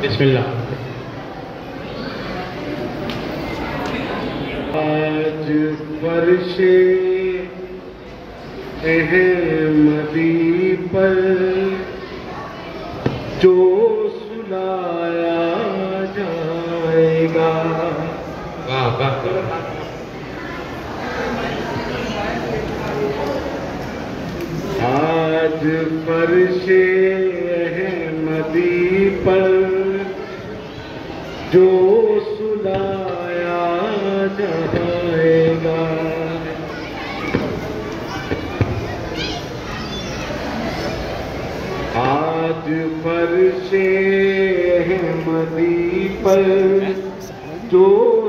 बिस्मिल्लाह। आज फर्शे अहमदी पर जो सुलाया जाएगा। वाह वाह। आज फर्शे जो सुलाया जाएगा। आज फर्शे अहमदी पर जो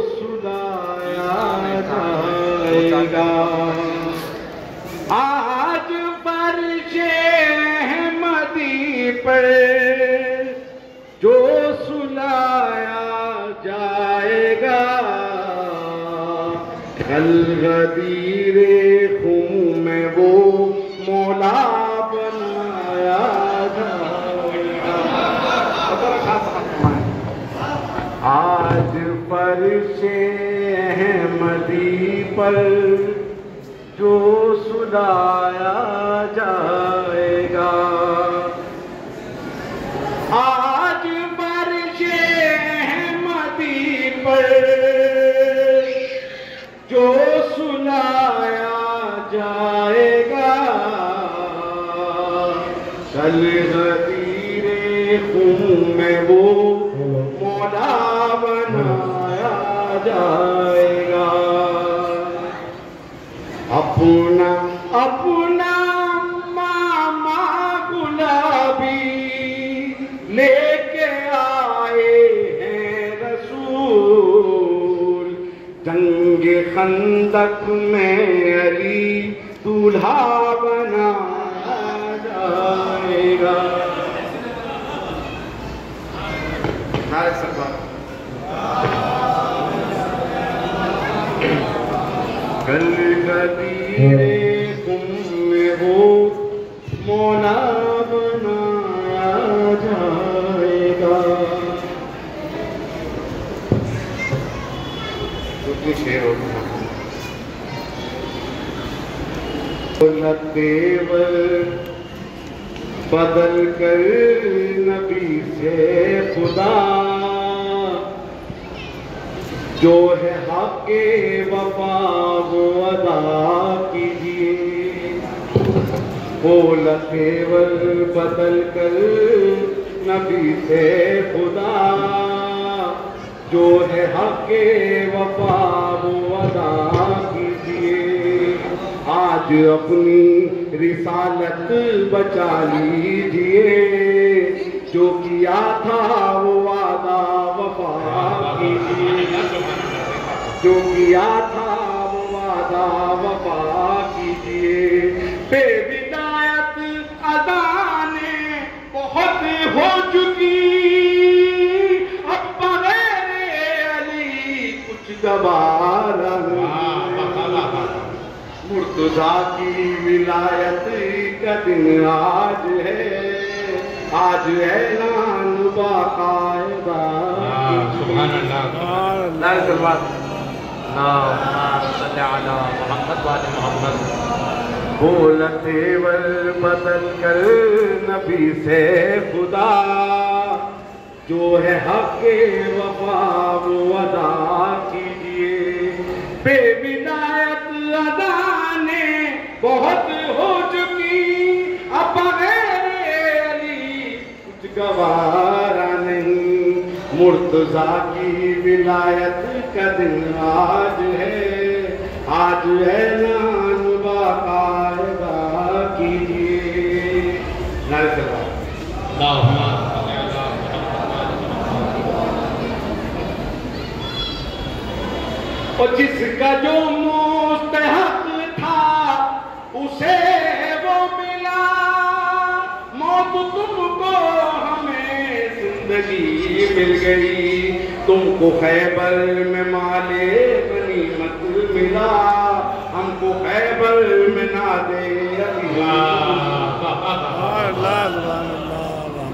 सुलाया जाएगा। आज फर्शे अहमदी पर पर जो सुलाया जाएगा। आज फर्शे अहमदी पर जो सुनाया जाएगा। कल गदीरे खून में वो मौला बनाया जाएगा अपना अपना मामा गुलाबी लेके आए हैं रसूल। जंग खंदक में अली दूल्हा बनाया जाएगा। नारे सरकार। गदीरे तुम में वो मौला बनाया जाएगा। कितनी शेर हो तेवर बदल कर नबी से खुदा जो है हक वफा, वो अदा कीजिए। वो लतेवर बदल कर, नबी से खुदा। जो है हक वफा, वो अदा कीजिए। आज अपनी रिसालत बचा लीजिए। जो किया था, वो वादा वफा कीजिए जो किया था वो वादा वफा कीजिए। बेविदायत अदाने बहुत हो चुकी। अब बगैर अली कुछ गवारा मुर्तजा की विलायत का दिन आज है। आज है नान बाकायदा सुभान अल्लाह। मोहम्मद वाले बदल कर नबी से खुदा जो है हक वफा वो अदा कीजिए बेविदायत अदा ने बहुत हो चुकी अब अली कुछ गवारा नहीं मुर्तजा की विलायत का दिन आज है। आज है नान बाकायदा कीजिए और जिसका जो मुस्तहक मिल गई तुमको खैबर में माले गनीमत मिला। हमको खैबर में ना दे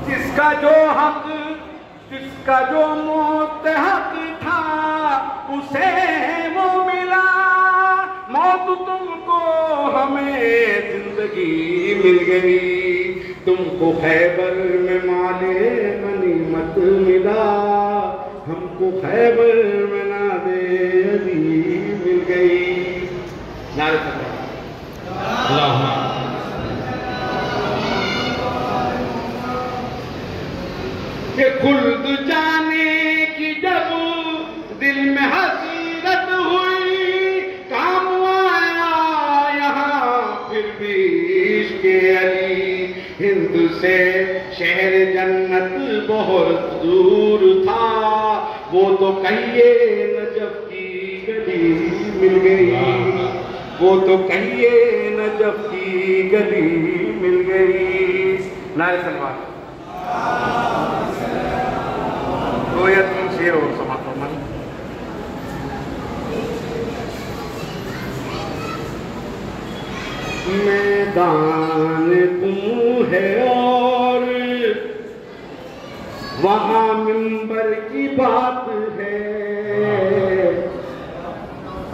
जिसका जो हक, जिसका जो मोतहक था, उसे वो मिला। मौत तुमको हमें ज़िंदगी मिल गई। तुमको खैबर में माले खैबर में नादे अली मिल गई। नारे तकबीर। खुल्द जाने की जब दिल में हसीरत हुई काम आया यहाँ फिर भी इश्क अली। हिंद से शहर जन्नत बहुत दूर था वो तो कहिए नजब की गली मिल गई। वो तो कहिए नजब की गली मिल गई। नारे सलमान दो या तीन शेर और समाप्त मैदान तुम वहाँ मिंबर की बात है।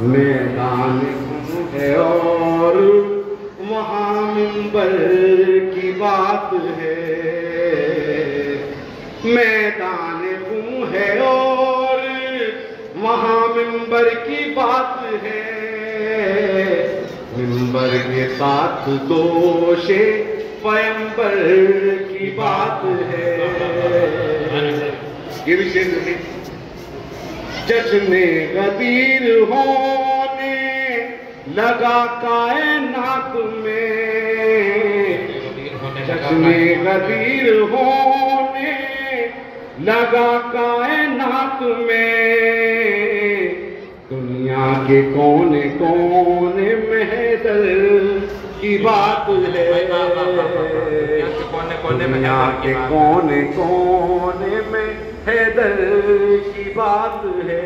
मैदान है और वहाँ मिंबर की बात है। मैदान है और वहाँ मिंबर की बात है। मिंबर के साथ दोषे पैम्बर की बात है। ये विषय नहीं जश्न गदीर होने लगा कायनात में जश्न गदीर होने लगा कायनात में दुनिया के कोने कोने में की बात है दुनिया के। कोने कोने हैदर की बात है।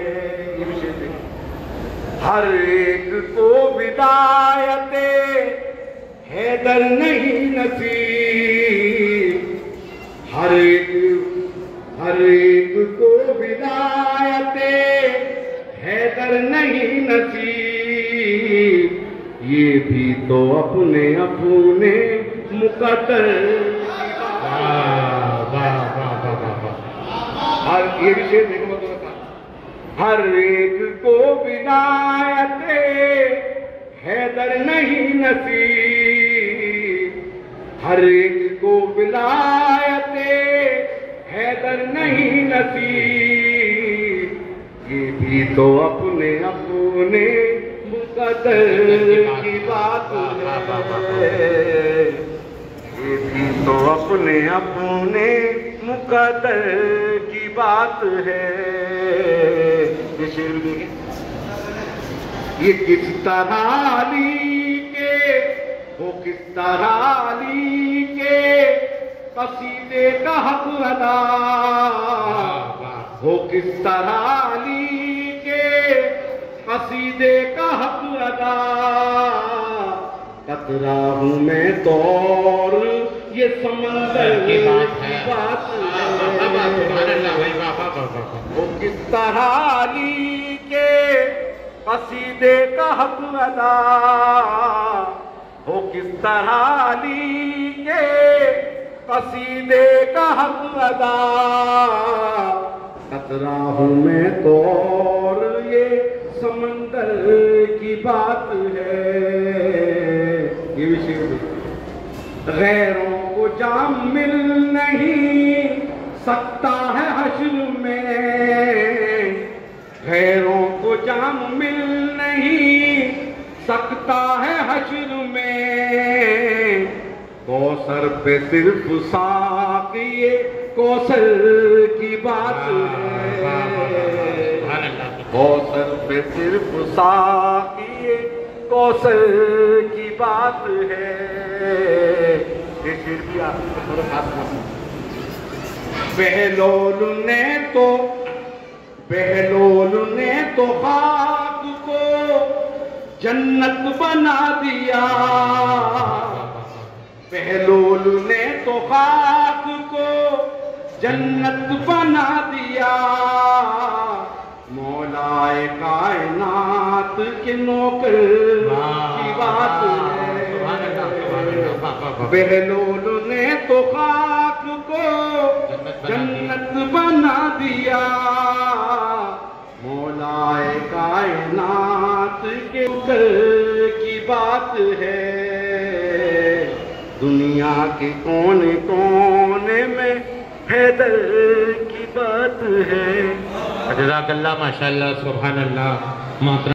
हर एक को विदायते हैदर नहीं नसीब। हर एक हर एक को विदायते हैदर नहीं नसीब। ये भी तो अपने अपने मुकद्दर वाह वाह वाह वाह वाह वाह हर ये विषय देखो तो बता। हर एक को विदायते हैदर नहीं नसीब। हर एक को विलायते हैदर नहीं नसीब। ये भी तो अपने अपने मुकदर की बात। है। ये भी तो अपने अपने मुकद्दर की बात है। ये शेर ये किस तरह के वो किस तरह के कसीदे का हक अदा वो किस तरह के कसीदे का हक अदा कतरा हूँ मैं तो और ये समंदर की बात है है किस तरह के कसीदे का हक अदा हो किस तरह के कसीदे का हक अदा कतरा हूँ मैं तो और ये समंदर की बात है ये विषय गैरों जाम मिल नहीं सकता है हश्र में गैरों को जाम मिल नहीं सकता है हश्र में कौसर पे सिर्फ़ साकिए कौसर की बात है कौसर पे सिर्फ़ साकिए कौसर की बात है बहलोल ने तो बहलोल ने तो खाक को जन्नत बना दिया। बहलोल ने तो खाक को जन्नत बना दिया। मौलाए कायनात के नौकर की बात सुभान अल्लाह, सुभान अल्लाह, वाह, वाह, है वाह। बहलोल ने तो खाक को जन्नत बना दिया। मौलाए कायनात के नौकर की बात है। दुनिया के कोने कोने में हैदर की बात है। जजाकल्ला माशाल्लाह सुभान अल्लाह